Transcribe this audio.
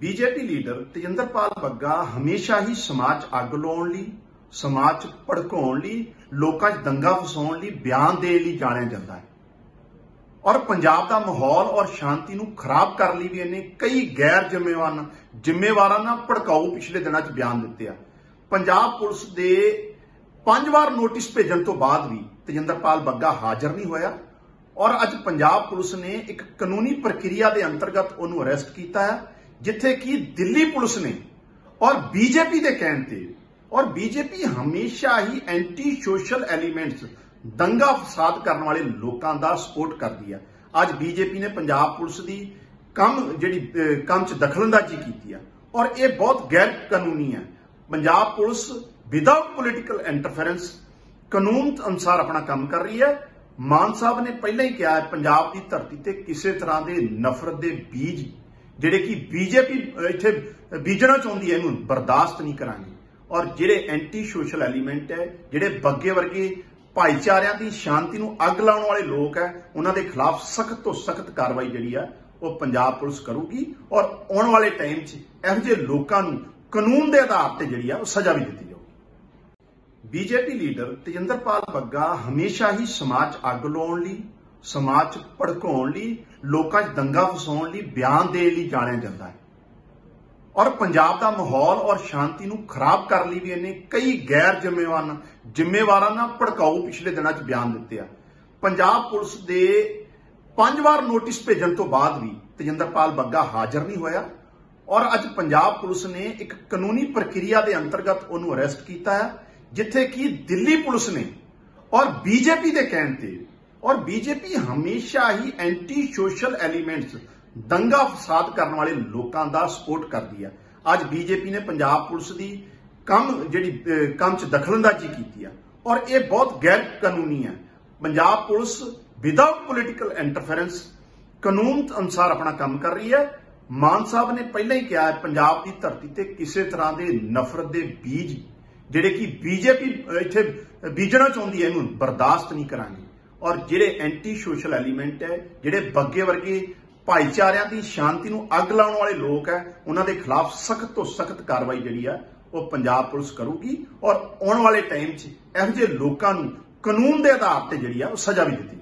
BJP leader Tejinderpal Bagga ਹਮੇਸ਼ਾ ਹੀ ਸਮਾਜ 'ਚ ਅੱਗ ਲਾਉਣ ਲਈ, ਸਮਾਜ 'ਚ ਭੜਕਾਉਣ ਲਈ, ਲੋਕਾਂ 'ਚ ਦੰਗਾ ਫਸਾਉਣ ਲਈ ਬਿਆਨ ਦੇਣ ਲਈ ਜਾਣਿਆ ਜਾਂਦਾ ਹੈ। ਔਰ ਪੰਜਾਬ ਦਾ ਮਾਹੌਲ ਔਰ ਸ਼ਾਂਤੀ ਨੂੰ ਖਰਾਬ ਕਰਨ ਲਈ ਵੀ ਇਹਨੇ ਕਈ ਗੈਰ ਜ਼ਿੰਮੇਵਾਰ ਜ਼ਿੰਮੇਵਾਰਾਂ ਨਾਲ ਭੜਕਾਊ ਪਿਛਲੇ ਦਿਨਾਂ 'ਚ ਬਿਆਨ ਦਿੱਤੇ ਆ। ਪੰਜਾਬ ਪੁਲਿਸ ਦੇ ਪੰਜ ਵਾਰ ਨੋਟਿਸ ਭੇਜਣ ਤੋਂ ਬਾਅਦ ਵੀ ਤੇਜਿੰਦਰਪਾਲ ਬੱਗਾ ਹਾਜ਼ਰ ਨਹੀਂ ਹੋਇਆ ਔਰ ਅੱਜ ਪੰਜਾਬ ਪੁਲਿਸ ਨੇ ਇੱਕ ਕਾਨੂੰਨੀ ਪ੍ਰਕਿਰਿਆ ਦੇ ਅੰਤਰਗਤ ਉਹਨੂੰ ਅਰੈਸਟ ਕੀਤਾ ਹੈ। ਜਿੱਥੇ ਕਿ ਦਿੱਲੀ ਪੁਲਿਸ ਨੇ ਔਰ ਬੀਜੇਪੀ ਦੇ ਕਹਿਣ ਤੇ ਔਰ ਬੀਜੇਪੀ ਹਮੇਸ਼ਾ ਹੀ ਐਂਟੀ ਸੋਸ਼ਲ ਐਲੀਮੈਂਟਸ ਦੰਗਾ ਫਸਾਦ ਕਰਨ ਵਾਲੇ ਲੋਕਾਂ ਦਾ ਸਪੋਰਟ ਕਰਦੀ ਹੈ ਅੱਜ ਬੀਜੇਪੀ ਨੇ ਪੰਜਾਬ ਪੁਲਿਸ ਦੀ ਕੰਮ ਜਿਹੜੀ ਕੰਮ 'ਚ ਦਖਲਅੰਦਾਜ਼ੀ ਕੀਤੀ ਹੈ ਔਰ ਇਹ ਬਹੁਤ ਗੈਰ ਕਾਨੂੰਨੀ ਹੈ Punjab police without political interference ਕਾਨੂੰਨ ਅਨੁਸਾਰ ਆਪਣਾ ਕੰਮ ਕਰ ਰਹੀ ਹੈ ਮਾਨ ਸਾਹਿਬ ਨੇ ਪਹਿਲਾਂ ਹੀ ਕਿਹਾ ਹੈ ਪੰਜਾਬ ਦੀ ਧਰਤੀ ਤੇ ਕਿਸੇ ਤਰ੍ਹਾਂ ਦੇ ਨਫ਼ਰਤ ਦੇ ਬੀਜ ਜਿਹੜੇ ਕਿ ਬੀਜੇਪੀ ਇੱਥੇ ਬੀਜਣਾ ਚਾਹੁੰਦੀ ਹੈ ਇਹਨੂੰ, ਬਰਦਾਸ਼ਤ ਨਹੀਂ ਕਰਾਂਗੇ। ਔਰ ਜਿਹੜੇ ਐਂਟੀ ਸੋਸ਼ਲ ਐਲੀਮੈਂਟ ਹੈ, ਜਿਹੜੇ ਬੱਗੇ ਵਰਗੇ ਭਾਈਚਾਰਿਆਂ ਦੀ ਸ਼ਾਂਤੀ ਨੂੰ ਅੱਗ ਲਾਉਣ ਵਾਲੇ ਲੋਕ ਹੈ, ਉਹਨਾਂ ਦੇ ਖਿਲਾਫ ਸਖਤ ਤੋਂ ਸਖਤ ਕਾਰਵਾਈ ਜਿਹੜੀ ਆ, ਉਹ ਪੰਜਾਬ ਪੁਲਿਸ ਕਰੂਗੀ। ਔਰ ਆਉਣ ਵਾਲੇ ਟਾਈਮ 'ਚ ਇਹੋ ਜਿਹੇ ਲੋਕਾਂ ਨੂੰ ਕਾਨੂੰਨ ਦੇ ਆਧਾਰ ਤੇ ਜਿਹੜੀ ਆ, ਉਹ ਸਜ਼ਾ ਵੀ ਦਿੱਤੀ ਜਾਊਗੀ। ਬੀਜੇਪੀ ਲੀਡਰ ਤੇਜਿੰਦਰਪਾਲ ਬੱਗਾ ਹਮੇਸ਼ਾ ਹੀ ਸਮਾਜ 'ਚ ਅੱਗ ਲਾਉਣ ਲਈ ਸਮਾਜ 'ਚ ਭੜਕਾਉਣ ਲਈ, ਲੋਕਾਂ 'ਚ ਦੰਗਾ ਫਸਾਉਣ ਲਈ, ਬਿਆਨ ਦੇਣ ਲਈ ਜਾਣਿਆ ਜਾਂਦਾ ਹੈ। ਔਰ ਪੰਜਾਬ ਦਾ ਮਾਹੌਲ ਔਰ ਸ਼ਾਂਤੀ ਨੂੰ ਖਰਾਬ ਕਰਨ ਲਈ ਵੀ ਇਹਨੇ ਕਈ ਗੈਰ ਜ਼ਿੰਮੇਵਾਰ ਜ਼ਿੰਮੇਵਾਰਾਂ ਨਾਲ ਭੜਕਾਊ ਪਿਛਲੇ ਦਿਨਾਂ 'ਚ ਬਿਆਨ ਦਿੱਤੇ ਆ। ਪੰਜਾਬ ਪੁਲਿਸ ਦੇ ਪੰਜ ਵਾਰ ਨੋਟਿਸ ਭੇਜਣ ਤੋਂ ਬਾਅਦ ਵੀ ਤੇਜਿੰਦਰਪਾਲ ਬੱਗਾ ਹਾਜ਼ਰ ਨਹੀਂ ਹੋਇਆ। ਔਰ ਅੱਜ ਪੰਜਾਬ ਪੁਲਿਸ ਨੇ ਇੱਕ ਕਾਨੂੰਨੀ ਪ੍ਰਕਿਰਿਆ ਦੇ ਅੰਤਰਗਤ ਉਹਨੂੰ ਅਰੈਸਟ ਕੀਤਾ ਹੈ ਜਿੱਥੇ ਕਿ ਦਿੱਲੀ ਪੁਲਿਸ ਨੇ ਔਰ ਬੀਜੇਪੀ ਦੇ ਕਹਿਣ ਤੇ ਔਰ ਬੀਜੇਪੀ ਹਮੇਸ਼ਾ ਹੀ ਐਂਟੀ ਸੋਸ਼ਲ ਐਲੀਮੈਂਟਸ ਦੰਗਾ ਫਸਾਦ ਕਰਨ ਵਾਲੇ ਲੋਕਾਂ ਦਾ ਸਪੋਰਟ ਕਰਦੀ ਹੈ ਅੱਜ ਬੀਜੇਪੀ ਨੇ ਪੰਜਾਬ ਪੁਲਿਸ ਦੀ ਕੰਮ ਜਿਹੜੀ ਕੰਮ 'ਚ ਦਖਲਅੰਦਾਜ਼ੀ ਕੀਤੀ ਹੈ ਔਰ ਇਹ ਬਹੁਤ ਗੈਰ ਕਾਨੂੰਨੀ ਹੈ Punjab police without political interference ਕਾਨੂੰਨ ਅਨੁਸਾਰ ਆਪਣਾ ਕੰਮ ਕਰ ਰਹੀ ਹੈ ਮਾਨ ਸਾਹਿਬ ਨੇ ਪਹਿਲਾਂ ਹੀ ਕਿਹਾ ਪੰਜਾਬ ਦੀ ਧਰਤੀ ਤੇ ਕਿਸੇ ਤਰ੍ਹਾਂ ਦੇ ਨਫ਼ਰਤ ਦੇ ਬੀਜ ਜਿਹੜੇ ਕਿ ਬੀਜੇਪੀ ਇੱਥੇ ਬੀਜਣਾ ਚਾਹੁੰਦੀ ਹੈ ਇਹਨੂੰ ਬਰਦਾਸ਼ਤ ਨਹੀਂ ਕਰਾਂਗੇ ਔਰ ਜਿਹੜੇ ਐਂਟੀ ਸੋਸ਼ਲ ਐਲੀਮੈਂਟ ਹੈ, ਜਿਹੜੇ ਬੱਗੇ ਵਰਗੇ ਭਾਈਚਾਰਿਆਂ ਦੀ ਸ਼ਾਂਤੀ ਨੂੰ ਅੱਗ ਲਾਉਣ ਵਾਲੇ ਲੋਕ ਹੈ, ਉਹਨਾਂ ਦੇ ਖਿਲਾਫ ਸਖਤ ਤੋਂ ਸਖਤ ਕਾਰਵਾਈ ਜਿਹੜੀ ਆ, ਉਹ ਪੰਜਾਬ ਪੁਲਿਸ ਕਰੂਗੀ ਔਰ ਆਉਣ ਵਾਲੇ ਟਾਈਮ 'ਚ ਇਹੋ ਜਿਹੇ ਲੋਕਾਂ ਨੂੰ ਕਾਨੂੰਨ ਦੇ ਆਧਾਰ ਤੇ ਜਿਹੜੀ ਆ, ਉਹ ਸਜ਼ਾ ਵੀ ਦਿੱਤੀ